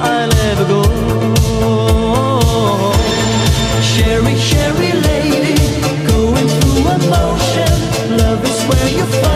I'll ever go. Sherry, Sherry lady, going through emotion. Love is where you find.